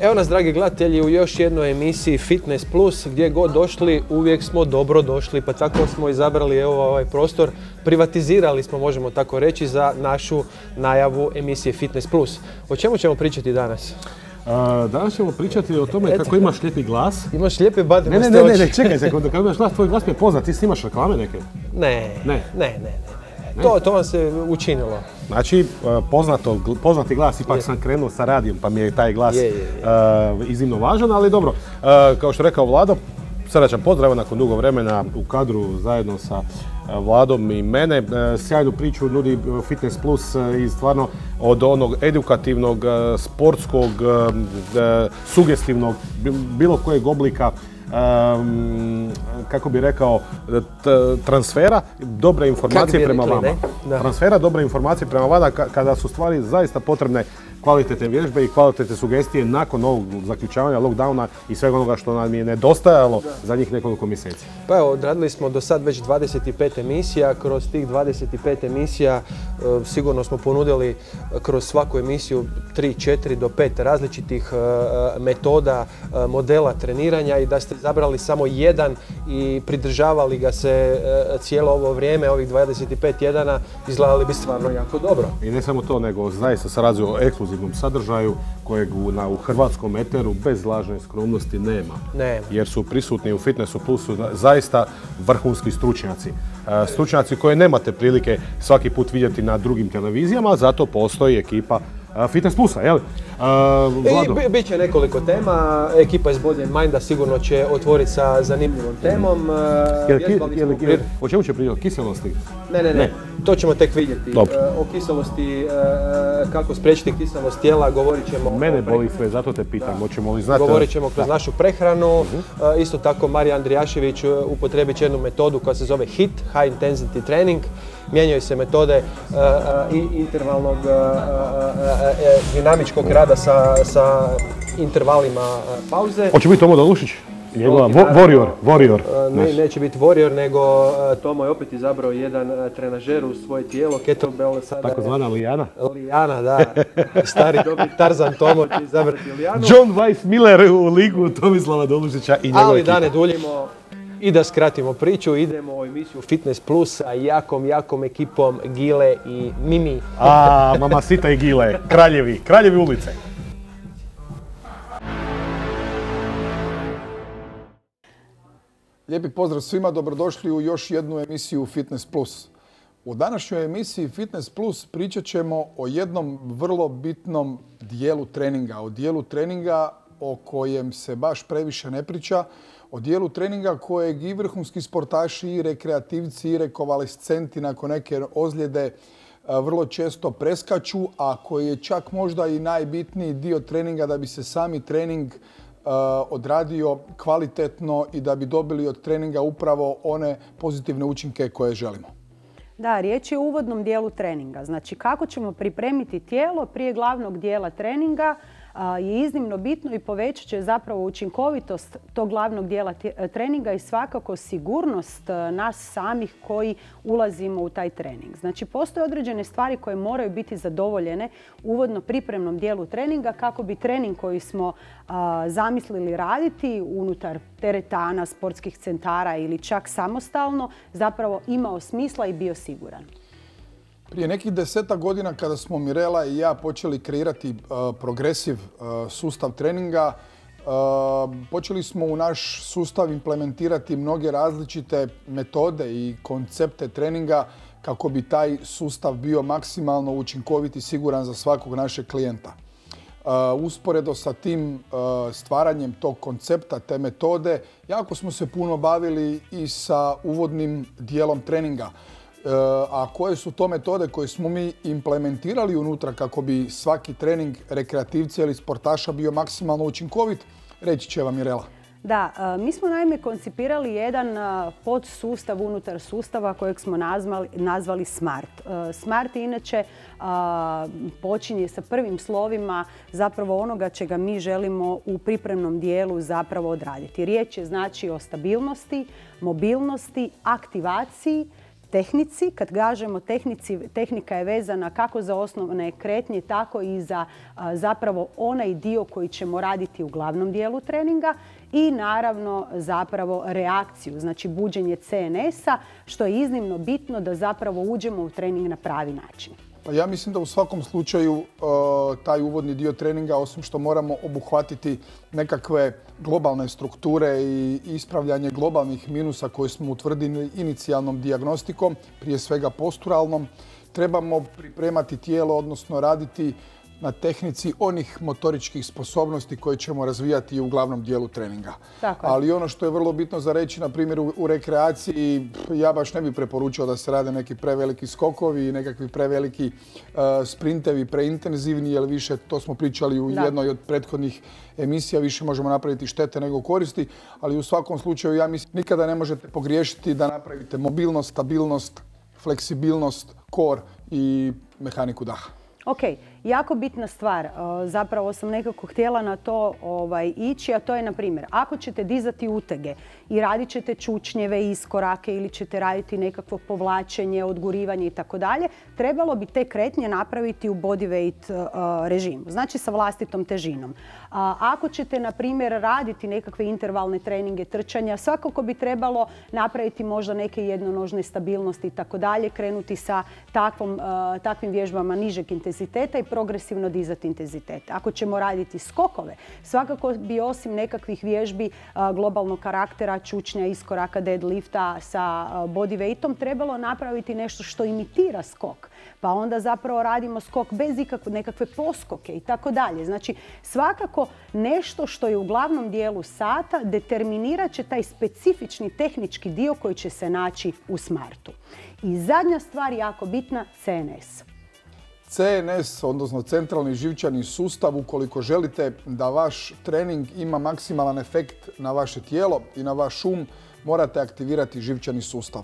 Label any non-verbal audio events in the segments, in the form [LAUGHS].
Evo nas, dragi gledatelji, u još jednoj emisiji Fitness Plus, gdje god došli, uvijek smo dobro došli, pa tako smo izabrali evo ovaj prostor, privatizirali smo, možemo tako reći, za našu najavu emisije Fitness Plus. O čemu ćemo pričati danas? danas ćemo pričati o tome kako imaš lijepi glas. Imaš lijepe bade Ne, ne, ne, ne, čekaj sekundu, kako imaš glas, tvoj glas mi je poznat, ti snimaš reklame neke? Ne, ne, ne, ne, ne. To, to vam se učinilo. Znači, poznati glas, ipak sam krenuo sa radijom pa mi je taj glas iznimno važan, ali dobro, kao što rekao Vlado, srdačan pozdrav nakon dugo vremena u kadru zajedno sa Vladom i mene. Sjajnu priču nudi Fitness Plus i stvarno od onog edukativnog, sportskog, sugestivnog, bilo kojeg oblika kako bi rekao, transfera dobre informacije prema vama. Transfera dobre informacije prema vama kada su stvari zaista potrebne kvalitetne vježbe i kvalitetne sugestije nakon ovog zaključavanja lockdowna i svega onoga što nam je nedostajalo za njih nekoliko mjeseci. Pa evo, odradili smo do sad već 25 emisija. Kroz tih 25 emisija e, sigurno smo ponudili kroz svaku emisiju 3, 4 do 5 različitih e, e, metoda, modela treniranja i da ste zabrali samo jedan i pridržavali ga se cijelo ovo vrijeme, ovih 25 jedana, izgledali bi stvarno jako dobro. I ne samo to, nego zaista se razvio ekskluzivnom sadržaju kojeg u, na, u hrvatskom eteru bez lažne skromnosti nema. Nema. Jer su prisutni u Fitnessu Plusu zaista vrhunski stručnjaci. E, stručnjaci koje nemate prilike svaki put vidjeti na drugim televizijama, zato postoji ekipa Fitness Plusa, jel? I, Biće nekoliko tema, ekipa iz Body Minda sigurno će otvoriti sa zanimljivom temom. o čemu će pričati? Kiselosti? Ne, ne, ne, to ćemo tek vidjeti. Dobro. O kiselosti, kako spriječiti kiselost tijela, govorit ćemo... Mene boli sve, zato te pitam, hoćemo li znati... Govorit ćemo kroz našu prehranu. Mhm. Isto tako Marija Andrijašević upotrebit će jednu metodu koja se zove HIT, High Intensity Training. Mijenjaju se metode i intervalnog dinamičkog rada sa, intervalima pauze. Hoće biti Tomo? Njegova warrior, warrior. Ne, neće biti warrior, nego Tomo je opet izabrao jedan trenažer u svoje tijelo, kettlebell sada. Tako zvana Lijana? Lijana, da. [LAUGHS] Stari dobri Tarzan Tomo će izabrati Lijanu. John Weiss Miller u ligu Tomislava Dolušića i njegove Ali da ne duljimo, i da skratimo priču, idemo u emisiju Fitness Plus sa jakom, jakom ekipom Gile i Mimi. A, mama Sita i Gile, kraljevi, kraljevi ulice. Lijepi pozdrav svima, dobrodošli u još jednu emisiju Fitness Plus. U današnjoj emisiji Fitness Plus pričat ćemo o jednom vrlo bitnom dijelu treninga, o dijelu treninga o kojem se baš previše ne priča, o dijelu treninga kojeg i vrhunski sportaši i rekreativci i rekovalescenti nakon neke ozljede vrlo često preskaču, a koji je čak možda i najbitniji dio treninga da bi se sami trening odradio kvalitetno i da bi dobili od treninga upravo one pozitivne učinke koje želimo. Da, riječ je o uvodnom dijelu treninga. Znači kako ćemo pripremiti tijelo prije glavnog dijela treninga je iznimno bitno i povećat će zapravo učinkovitost tog glavnog dijela treninga i svakako sigurnost e, nas samih koji ulazimo u taj trening. Znači postoje određene stvari koje moraju biti zadovoljene uvodno pripremnom dijelu treninga kako bi trening koji smo zamislili raditi unutar teretana, sportskih centara ili čak samostalno zapravo imao smisla i bio siguran. Prije nekih deseta godina kada smo Mirela i ja počeli kreirati uh, progresiv uh, sustav treninga, uh, počeli smo u naš sustav implementirati mnoge različite metode i koncepte treninga kako bi taj sustav bio maksimalno učinkovit i siguran za svakog našeg klijenta. Usporedo sa tim stvaranjem tog koncepta, te metode, jako smo se puno bavili i sa uvodnim dijelom treninga. E, a koje su to metode koje smo mi implementirali unutra kako bi svaki trening rekreativca ili sportaša bio maksimalno učinkovit, reći će vam Mirela. Da, e, mi smo naime koncipirali jedan e, podsustav unutar sustava kojeg smo nazvali, SMART. SMART inače počinje sa prvim slovima zapravo onoga čega mi želimo u pripremnom dijelu zapravo odraditi. Riječ je znači o stabilnosti, mobilnosti, aktivaciji, tehnici. Kad kažemo tehnici, tehnika je vezana kako za osnovne kretnje, tako i za zapravo onaj dio koji ćemo raditi u glavnom dijelu treninga i naravno zapravo reakciju, znači buđenje CNS-a, što je iznimno bitno da zapravo uđemo u trening na pravi način. Pa ja mislim da u svakom slučaju e, taj uvodni dio treninga, osim što moramo obuhvatiti nekakve globalne strukture i ispravljanje globalnih minusa koje smo utvrdili inicijalnom dijagnostikom, prije svega posturalnom, trebamo pripremati tijelo, odnosno raditi na tehnici onih motoričkih sposobnosti koje ćemo razvijati u glavnom dijelu treninga. Ali ono što je vrlo bitno za reći, na primjer u, rekreaciji, ja baš ne bih preporučio da se rade neki preveliki skokovi i nekakvi preveliki uh, sprintevi, preintenzivni, jer više, to smo pričali u jednoj od prethodnih emisija, više možemo napraviti štete nego koristi, ali u svakom slučaju ja mislim nikada ne možete pogriješiti da napravite mobilnost, stabilnost, fleksibilnost, kor i mehaniku daha. Ok, jako bitna stvar, e, zapravo sam nekako htjela na to ovaj, ići, a to je na primjer, ako ćete dizati utege i radit ćete čučnjeve, iskorake ili ćete raditi nekakvo povlačenje, odgurivanje i trebalo bi te kretnje napraviti u bodyweight e, režimu, znači sa vlastitom težinom. Ako ćete, na primjer, raditi nekakve intervalne treninge trčanja, svakako bi trebalo napraviti možda neke jednonožne stabilnosti i krenuti sa e, takvim vježbama nižeg intenziteta i progresivno dizati intenzitet. Ako ćemo raditi skokove, svakako bi osim nekakvih vježbi globalnog karaktera, čučnja, iskoraka, deadlifta sa bodyweightom trebalo napraviti nešto što imitira skok. Pa onda zapravo radimo skok bez nekakve poskoke i tako dalje. Znači svakako nešto što je u glavnom dijelu sata determinirat će taj specifični tehnički dio koji će se naći u smartu. I zadnja stvar jako bitna, CNS. CNS, odnosno centralni živčani sustav, ukoliko želite da vaš trening ima maksimalan efekt na vaše tijelo i na vaš um, morate aktivirati živčani sustav.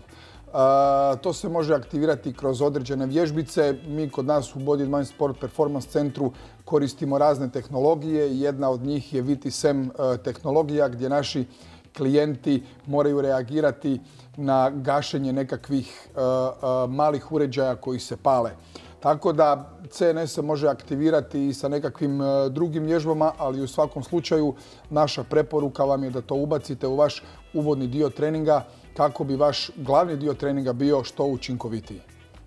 to se može aktivirati kroz određene vježbice. Mi kod nas u Body Mind Sport Performance centru koristimo razne tehnologije. Jedna od njih je VTSM e, tehnologija gdje naši klijenti moraju reagirati na gašenje nekakvih e, e, malih uređaja koji se pale. Tako da CNS se može aktivirati i sa nekakvim e, drugim vježbama, ali u svakom slučaju naša preporuka vam je da to ubacite u vaš uvodni dio treninga kako bi vaš glavni dio treninga bio što učinkovitiji.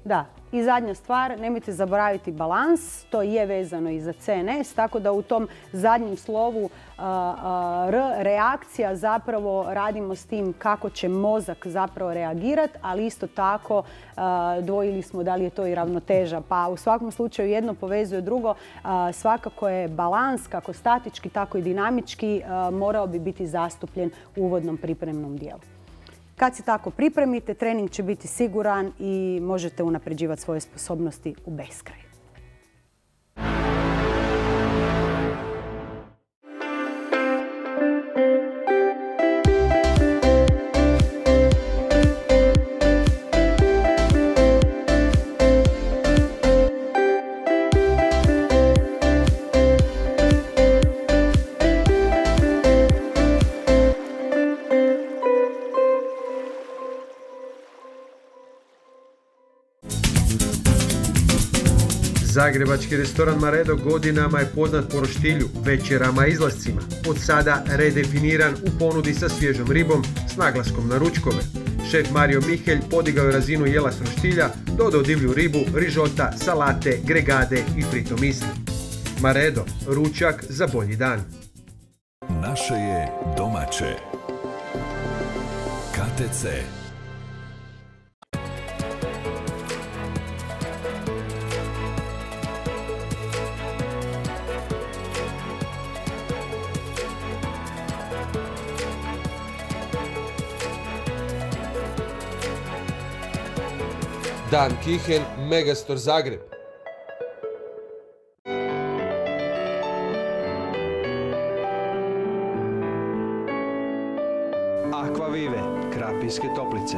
Da, i zadnja stvar, nemojte zaboraviti balans, to je vezano i za CNS, tako da u tom zadnjem slovu R reakcija zapravo radimo s tim kako će mozak zapravo reagirati, ali isto tako dvojili smo da li je to i ravnoteža. Pa u svakom slučaju jedno povezuje drugo, svakako je balans kako statički, tako i dinamički morao bi biti zastupljen u uvodnom pripremnom dijelu. Kad se tako pripremite, trening će biti siguran i možete unapređivati svoje sposobnosti u beskraj. Zagrebački restoran Maredo godinama je poznat po roštilju, večerama i izlascima. Od sada redefiniran u ponudi sa svježom ribom s naglaskom na ručkove. Šef Mario Mihelj podigao je razinu jela s roštilja, dodao divlju ribu, rižota, salate, gregade i pritom misli. Maredo, ručak za bolji dan. Naše je domaće. KTC Dan Kihen, Megastor Zagreb. Akvavive, Krapinske toplice.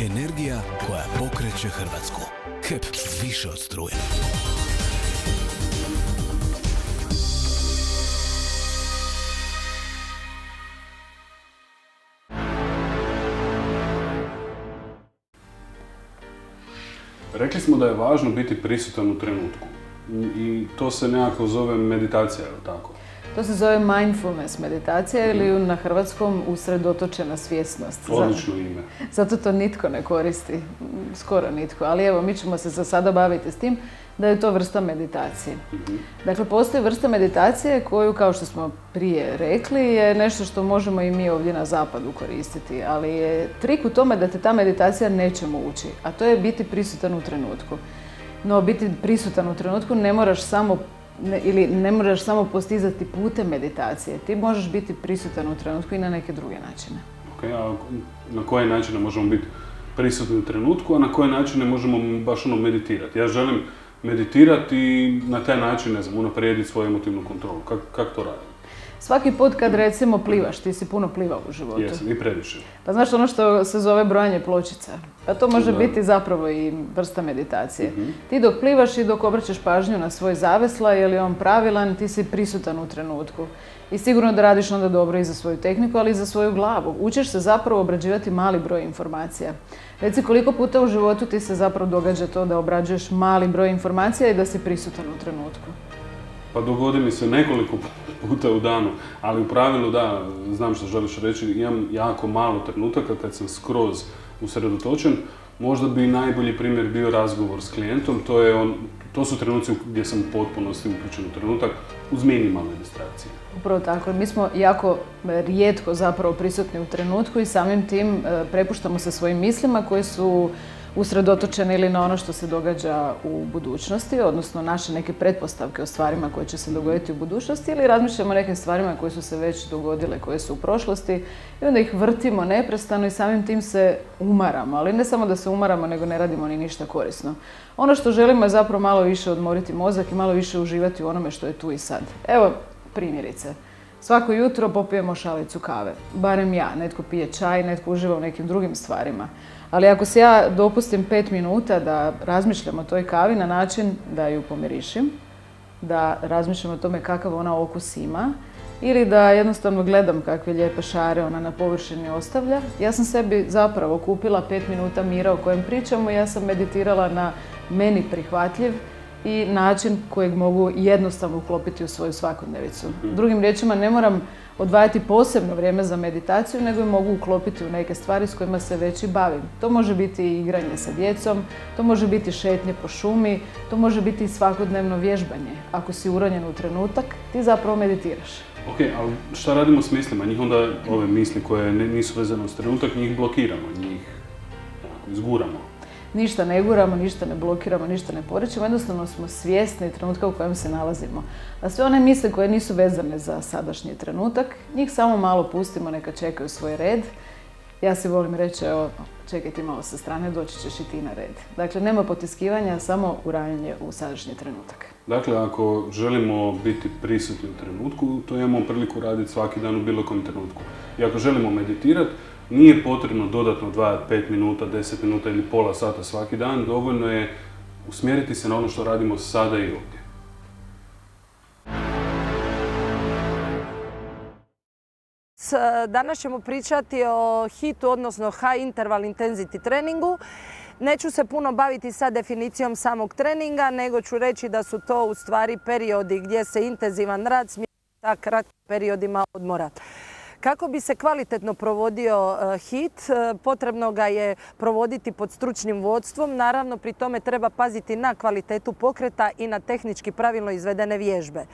Energija koja pokreće Hrvatsku. HEP više od struje. Rekli smo da je važno biti prisutan u trenutku. I to se nekako zove meditacija, je tako? To se zove mindfulness meditacija ili na hrvatskom usredotočena svjesnost. Odlično ime. Zato to nitko ne koristi, skoro nitko. Ali evo, mi ćemo se za sada baviti s tim da je to vrsta meditacije. Mhm. Dakle, postoji vrsta meditacije koju, kao što smo prije rekli, je nešto što možemo i mi ovdje na zapadu koristiti. Ali je trik u tome da te ta meditacija nećemo ući, a to je biti prisutan u trenutku. No, biti prisutan u trenutku ne moraš samo ili ne moraš samo postizati putem meditacije. Ti možeš biti prisutan u trenutku i na neke druge načine. Ok, a na koje načine možemo biti prisutni u trenutku, a na koje načine možemo baš ono meditirati? Ja želim meditirati i na taj način, ne znam, unaprijediti svoju emotivnu kontrolu. Kako to radim? Svaki put kad recimo plivaš, ti si puno plivao u životu. Jesam, i previše. Pa znaš ono što se zove brojanje pločica? Pa to može biti zapravo i vrsta meditacije. Mhm. Ti dok plivaš i dok obraćaš pažnju na svoj zavesla, je li on pravilan, ti si prisutan u trenutku. I sigurno da radiš onda dobro i za svoju tehniku, ali i za svoju glavu. Učiš se zapravo obrađivati mali broj informacija. Reci koliko puta u životu ti se zapravo događa to da obrađuješ mali broj informacija i da si prisutan u trenutku. Pa dogodi mi se nekoliko puta u danu, ali u pravilu da, znam što želiš reći, imam jako malo trenutaka kad sam skroz usredotočen. Možda bi najbolji primjer bio razgovor s klijentom, to, je on, to su trenuci gdje sam u potpunosti uključen u trenutak uz minimalne distrakcije. Upravo tako, mi smo jako rijetko zapravo prisutni u trenutku i samim tim e, prepuštamo se svojim mislima koji su usredotočeni ili na ono što se događa u budućnosti, odnosno naše neke pretpostavke o stvarima koje će se dogoditi u budućnosti ili razmišljamo o nekim stvarima koje su se već dogodile, koje su u prošlosti i onda ih vrtimo neprestano i samim tim se umaramo, ali ne samo da se umaramo, nego ne radimo ni ništa korisno. Ono što želimo je zapravo malo više odmoriti mozak i malo više uživati u onome što je tu i sad. Evo primjerice. Svako jutro popijemo šalicu kave. Barem ja. Netko pije čaj, netko uživa u nekim drugim stvarima. Ali ako se ja dopustim pet minuta da razmišljam o toj kavi na način da ju pomirišim, da razmišljam o tome kakav ona okus ima, ili da jednostavno gledam kakve lijepe šare ona na površini ostavlja. Ja sam sebi zapravo kupila pet minuta mira o kojem pričamo i ja sam meditirala na meni prihvatljiv i način kojeg mogu jednostavno uklopiti u svoju svakodnevicu. Mhm. Drugim riječima ne moram odvajati posebno vrijeme za meditaciju, nego je mogu uklopiti u neke stvari s kojima se već i bavim. To može biti igranje sa djecom, to može biti šetnje po šumi, to može biti i svakodnevno vježbanje. Ako si uranjen u trenutak, ti zapravo meditiraš. Ok, ali šta radimo s mislima? Njih onda, ove misli koje nisu vezane uz trenutak, njih blokiramo, njih izguramo ništa ne guramo, ništa ne blokiramo, ništa ne porećemo, jednostavno smo svjesni trenutka u kojem se nalazimo. A sve one misle koje nisu vezane za sadašnji trenutak, njih samo malo pustimo, neka čekaju svoj red. Ja si volim reći, evo, čekaj ti malo sa strane, doći ćeš i ti na red. Dakle, nema potiskivanja, samo uranjanje u sadašnji trenutak. Dakle, ako želimo biti prisutni u trenutku, to imamo priliku raditi svaki dan u bilo kom trenutku. I ako želimo meditirati, nije potrebno dodatno 2, 5 minuta, 10 minuta ili pola sata svaki dan, dovoljno je usmjeriti se na ono što radimo sada i ovdje. Danas ćemo pričati o hitu, odnosno high interval intensity treningu. Neću se puno baviti sa definicijom samog treninga, nego ću reći da su to u stvari periodi gdje se intenzivan rad smije sa kratkim periodima odmora. Kako bi se kvalitetno provodio e, hit, e, potrebno ga je provoditi pod stručnim vodstvom. Naravno, pri tome treba paziti na kvalitetu pokreta i na tehnički pravilno izvedene vježbe.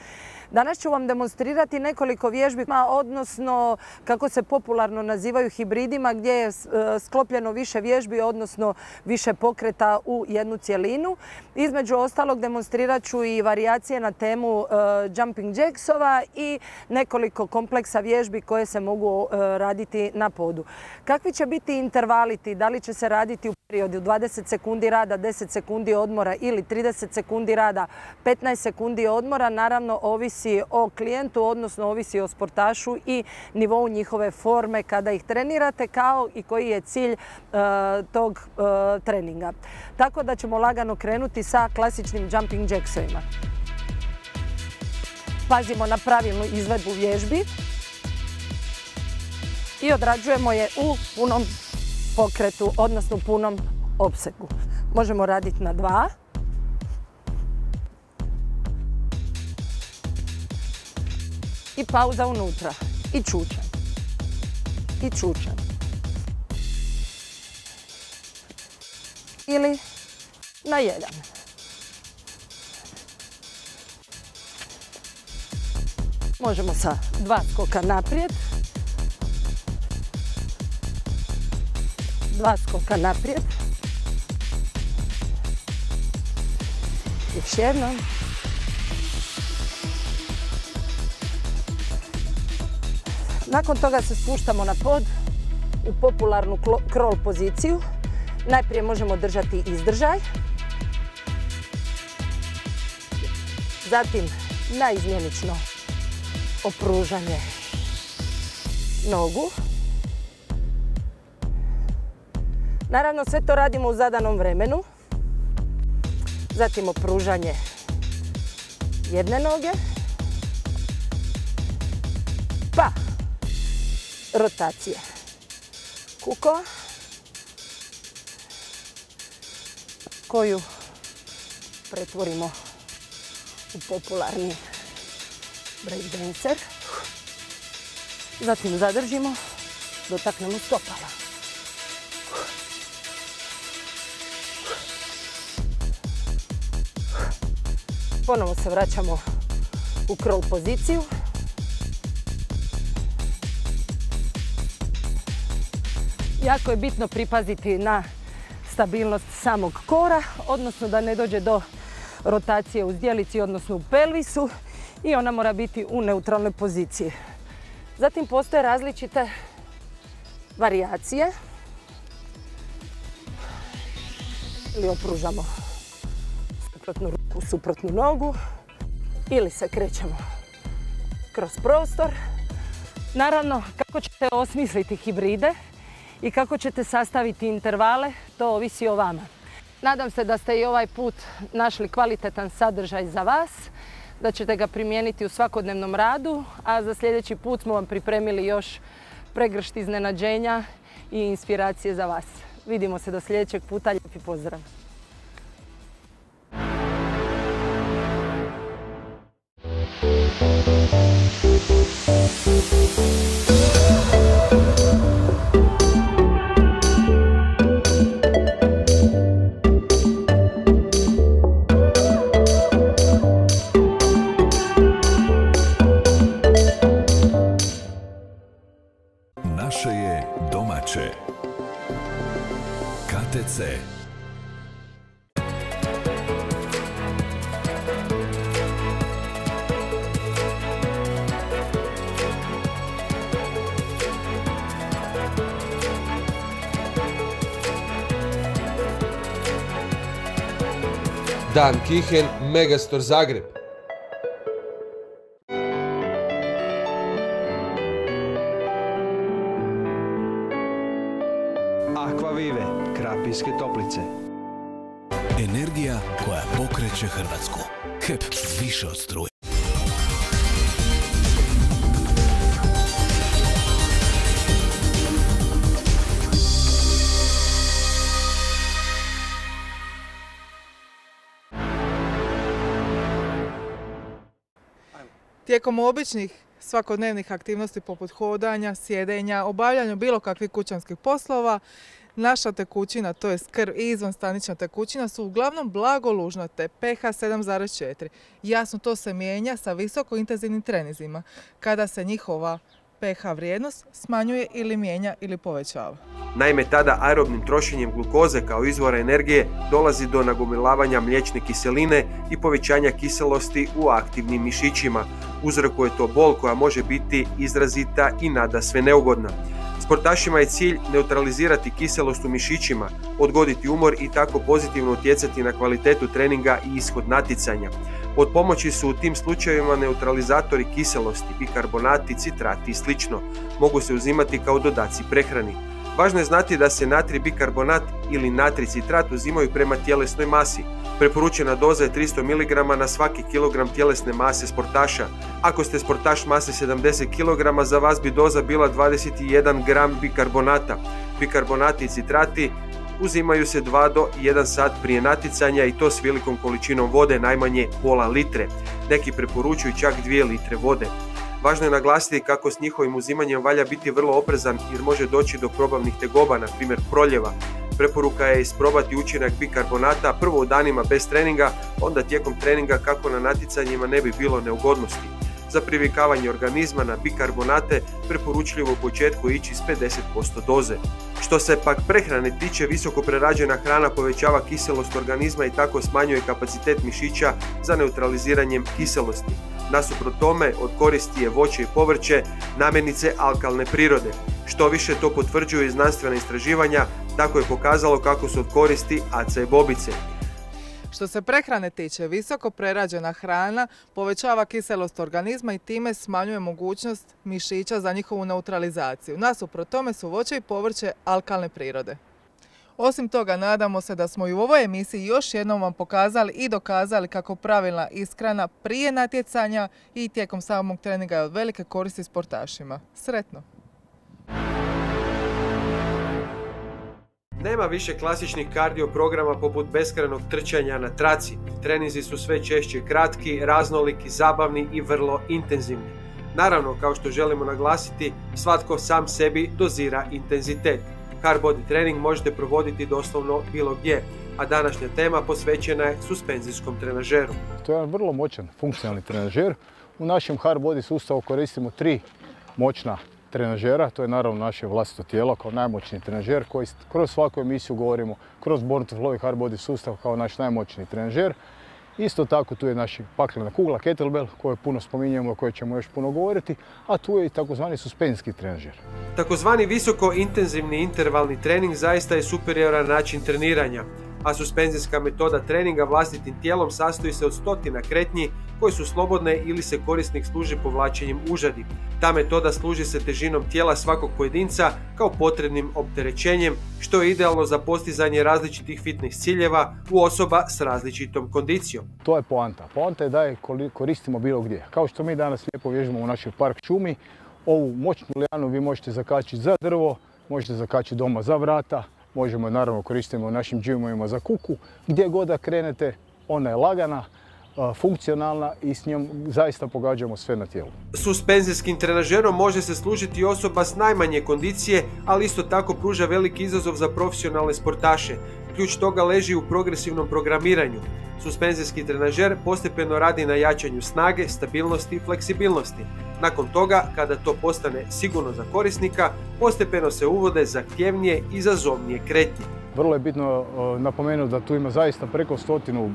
Danas ću vam demonstrirati nekoliko vježbi, odnosno kako se popularno nazivaju hibridima gdje je e, sklopljeno više vježbi, odnosno više pokreta u jednu cjelinu. Između ostalog demonstrirat ću i varijacije na temu e, jumping jacksova i nekoliko kompleksa vježbi koje se mogu e, raditi na podu. Kakvi će biti intervaliti? Da li će se raditi u periodu 20 sekundi rada, 10 sekundi odmora ili 30 sekundi rada, 15 sekundi odmora, naravno ovisi o klijentu, odnosno ovisi o sportašu i nivou njihove forme kada ih trenirate, kao i koji je cilj e, tog e, treninga. Tako da ćemo lagano krenuti sa klasičnim jumping jacksovima. Pazimo na pravilnu izvedbu vježbi i odrađujemo je u punom pokretu, odnosno punom opsegu. Možemo raditi na dva. I pauza unutra. I čučan. I čučan. Ili na jedan. Možemo sa dva skoka naprijed. Dva skoka naprijed. Još jednom. Nakon toga se spuštamo na pod u popularnu crawl poziciju. Najprije možemo držati izdržaj. Zatim naizmjenično opružanje nogu. Naravno sve to radimo u zadanom vremenu. Zatim opružanje jedne noge. Pa rotacije. Kuko. Koju pretvorimo u popularni breakdancer. Zatim zadržimo, dotaknemo stopala. Ponovo se vraćamo u crawl poziciju. Jako je bitno pripaziti na stabilnost samog kora, odnosno da ne dođe do rotacije u zdjelici, odnosno u pelvisu i ona mora biti u neutralnoj poziciji. Zatim postoje različite varijacije. Ili opružamo suprotnu ruku, suprotnu nogu. Ili se krećemo kroz prostor. Naravno, kako ćete osmisliti hibride i kako ćete sastaviti intervale, to ovisi o vama. Nadam se da ste i ovaj put našli kvalitetan sadržaj za vas, da ćete ga primijeniti u svakodnevnom radu, a za sljedeći put smo vam pripremili još pregršt iznenađenja i inspiracije za vas. Vidimo se do sljedećeg puta, lijepi pozdrav! Kihen, Megastor Zagreb. Akvavive, krapinske toplice. Energija koja pokreće Hrvatsku. HEP više od struje. Tijekom običnih svakodnevnih aktivnosti poput hodanja, sjedenja, obavljanja bilo kakvih kućanskih poslova, naša tekućina, to je krv i izvanstanična tekućina, su uglavnom blago lužnate, pH 7,4. Jasno, to se mijenja sa visoko intenzivnim trenizima, kada se njihova pH vrijednost smanjuje ili mijenja ili povećava. Naime, tada aerobnim trošenjem glukoze kao izvora energije dolazi do nagomilavanja mliječne kiseline i povećanja kiselosti u aktivnim mišićima. Uzrokuje to bol koja može biti izrazita i nada sve neugodna. Sportašima je cilj neutralizirati kiselost u mišićima, odgoditi umor i tako pozitivno utjecati na kvalitetu treninga i ishod naticanja. Od pomoći su u tim slučajevima neutralizatori kiselosti, bikarbonati, citrati i sl. Mogu se uzimati kao dodaci prehrani. Važno je znati da se natri bikarbonat ili natri citrat uzimaju prema tjelesnoj masi. Preporučena doza je 300 mg na svaki kilogram tjelesne mase sportaša. Ako ste sportaš mase 70 kg, za vas bi doza bila 21 g bikarbonata. Bikarbonati i citrati uzimaju se 2 do 1 sat prije natjecanja i to s velikom količinom vode, najmanje pola litre. Neki preporučuju čak 2 litre vode. Važno je naglasiti kako s njihovim uzimanjem valja biti vrlo oprezan jer može doći do probavnih tegoba, na primjer proljeva. Preporuka je isprobati učinak bikarbonata prvo u danima bez treninga, onda tijekom treninga kako na natjecanjima ne bi bilo neugodnosti. Za privikavanje organizma na bikarbonate preporučljivo u početku ići s 50% doze. Što se pak prehrane tiče, visoko prerađena hrana povećava kiselost organizma i tako smanjuje kapacitet mišića za neutraliziranjem kiselosti. Nasuprot tome, od koristi je voće i povrće, namirnice alkalne prirode. Što više to potvrđuju i znanstvena istraživanja, tako je pokazalo kako su od koristi aca bobice. Što se prehrane tiče, visoko prerađena hrana povećava kiselost organizma i time smanjuje mogućnost mišića za njihovu neutralizaciju. Nasuprot tome su voće i povrće alkalne prirode. Osim toga, nadamo se da smo i u ovoj emisiji još jednom vam pokazali i dokazali kako pravilna iskrana prije natjecanja i tijekom samog treninga je od velike koristi sportašima. Sretno! Nema više klasičnih kardio programa poput beskrajnog trčanja na traci. Trenizi su sve češće kratki, raznoliki, zabavni i vrlo intenzivni. Naravno, kao što želimo naglasiti, svatko sam sebi dozira intenzitet. Hard body trening možete provoditi doslovno bilo gdje, a današnja tema posvećena je suspenzijskom trenažeru. To je vrlo moćan funkcionalni trenažer. U našem hard body sustavu koristimo tri moćna trenažera, to je naravno naše vlastito tijelo kao najmoćniji trenažer koji kroz svaku emisiju govorimo kroz Born to Flow i Hard Body sustav kao naš najmoćniji trenažer. Isto tako tu je naša paklena kugla, kettlebell, koju puno spominjemo, o kojoj ćemo još puno govoriti, a tu je i takozvani suspenzijski trenažer. Takozvani visoko intenzivni intervalni trening zaista je superioran način treniranja a suspenzijska metoda treninga vlastitim tijelom sastoji se od stotina kretnji koje su slobodne ili se korisnik služi povlačenjem užadi. Ta metoda služi se težinom tijela svakog pojedinca kao potrebnim opterećenjem, što je idealno za postizanje različitih fitness ciljeva u osoba s različitom kondicijom. To je poanta. Poanta je da je koristimo bilo gdje. Kao što mi danas lijepo vježbamo u našoj park šumi, ovu moćnu lijanu vi možete zakačiti za drvo, možete zakačiti doma za vrata, možemo naravno koristimo u našim džimovima za kuku. Gdje god da krenete, ona je lagana, funkcionalna i s njom zaista pogađamo sve na tijelu. Suspenzijskim trenažerom može se služiti osoba s najmanje kondicije, ali isto tako pruža veliki izazov za profesionalne sportaše. Ključ toga leži u progresivnom programiranju. Suspenzijski trenažer postepeno radi na jačanju snage, stabilnosti i fleksibilnosti. Nakon toga, kada to postane sigurno za korisnika, postepeno se uvode zahtjevnije i izazovnije kretnje. Vrlo je bitno napomenuti da tu ima zaista preko stotinu,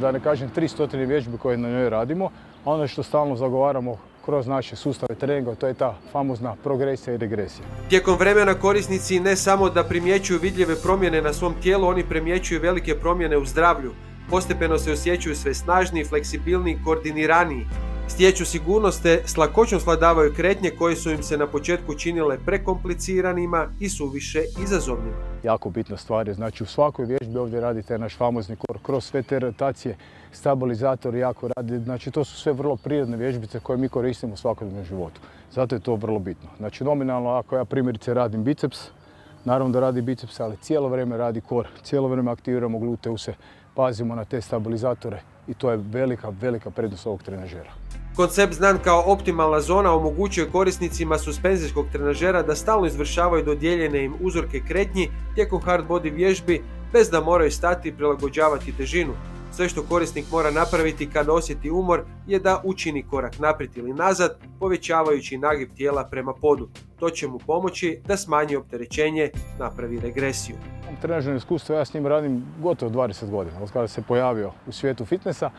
da ne kažem tri stotine vježbi koje na njoj radimo, ono što stalno zagovaramo kroz naše sustave treninga, to je ta famozna progresija i regresija. Tijekom vremena korisnici ne samo da primjećuju vidljive promjene na svom tijelu, oni primjećuju velike promjene u zdravlju. Postepeno se osjećaju sve snažniji, fleksibilniji, koordiniraniji. Stječu sigurnost te s lakoćom kretnje koje su im se na početku činile prekompliciranima i suviše izazovnima. Jako bitna stvar znači u svakoj vježbi ovdje radite naš famozni kor, kroz sve te rotacije, stabilizator jako radi, znači to su sve vrlo prirodne vježbice koje mi koristimo u svakodnevnom životu. Zato je to vrlo bitno. Znači nominalno ako ja primjerice radim biceps, naravno da radi biceps, ali cijelo vrijeme radi kor, cijelo vrijeme aktiviramo gluteuse, pazimo na te stabilizatore i to je velika, velika prednost ovog trenažera. Koncept znan kao optimalna zona omogućuje korisnicima suspenzijskog trenažera da stalno izvršavaju dodijeljene im uzorke kretnji tijekom hard body vježbi bez da moraju stati i prilagođavati težinu. Sve što korisnik mora napraviti kada osjeti umor je da učini korak naprijed ili nazad, povećavajući nagib tijela prema podu. To će mu pomoći da smanji opterećenje, napravi regresiju. Trenažno iskustvo, ja s njim radim gotovo 20 godina, od kada se pojavio u svijetu fitnessa.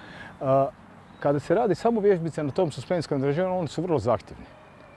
Kada se radi samo vježbice na tom suspenskom trenažeru, oni su vrlo zahtjevni.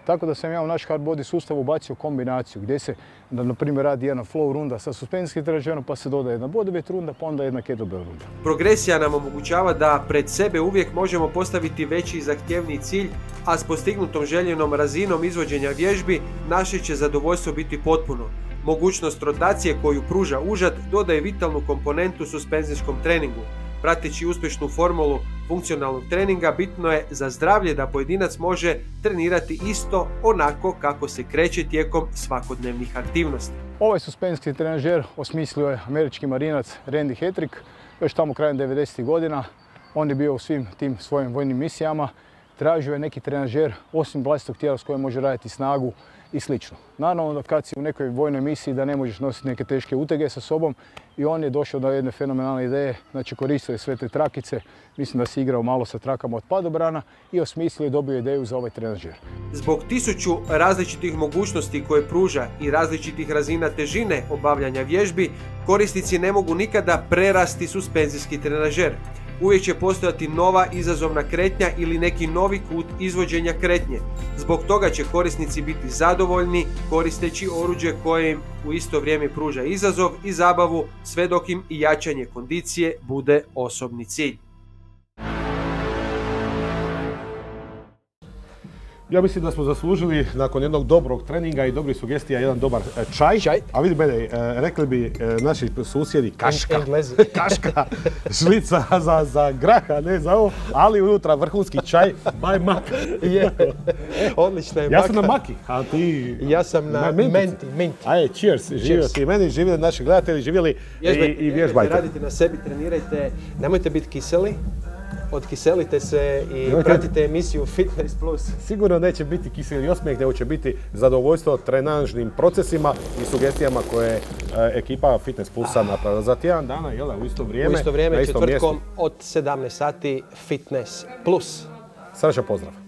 Tako da sam ja u naš hard body sustav ubacio kombinaciju gdje se, na primjer, radi jedna flow runda sa suspenzijskim trenažerom, pa se dodaje jedna bodovjet runda, pa onda jedna kettlebell runda. Progresija nam omogućava da pred sebe uvijek možemo postaviti veći i zahtjevniji cilj, a s postignutom željenom razinom izvođenja vježbi naše će zadovoljstvo biti potpuno. Mogućnost rotacije koju pruža užad dodaje vitalnu komponentu suspenzijskom treningu. Prateći uspješnu formulu funkcionalnog treninga bitno je za zdravlje da pojedinac može trenirati isto onako kako se kreće tijekom svakodnevnih aktivnosti. Ovaj suspenzijski trenažer osmislio je američki marinac Randy Hetrick još tamo krajem 90. godina. On je bio u svim tim svojim vojnim misijama. Tražio je neki trenažer osim vlastitog tijela s kojim može raditi snagu i slično. Naravno da kad si u nekoj vojnoj misiji da ne možeš nositi neke teške utege sa sobom i on je došao do jedne fenomenalne ideje, znači koristio je sve te trakice, mislim da si igrao malo sa trakama od padobrana i osmislio i dobio ideju za ovaj trenažer. Zbog tisuću različitih mogućnosti koje pruža i različitih razina težine obavljanja vježbi, korisnici ne mogu nikada prerasti suspenzijski trenažer uvijek će postojati nova izazovna kretnja ili neki novi kut izvođenja kretnje. Zbog toga će korisnici biti zadovoljni koristeći oruđe koje im u isto vrijeme pruža izazov i zabavu sve dok im i jačanje kondicije bude osobni cilj. Ja mislim da smo zaslužili nakon jednog dobrog treninga i dobrih sugestija jedan dobar e, čaj. čaj. A vidi mene, e, rekli bi e, naši susjedi kaška, [LAUGHS] kaška, šlica za, za graha, ne za ovo, ali unutra vrhunski čaj, baj mak. [LAUGHS] Je, odlično je Ja sam na maki, a ti... Ja sam na, menti, menti. Ajde, cheers, živio ti meni, živjeli naši gledatelji, živjeli i, i vježbajte. Radite na sebi, trenirajte, nemojte biti kiseli, odkiselite se i pratite emisiju Fitness Plus. Sigurno neće biti kiseli osmijeh, nego će biti zadovoljstvo trenažnim procesima i sugestijama koje je ekipa Fitness Plusa napravila. Za tjedan dana, jel, u isto vrijeme, U isto vrijeme, četvrtkom od 17 sati Fitness Plus. Srećan pozdrav.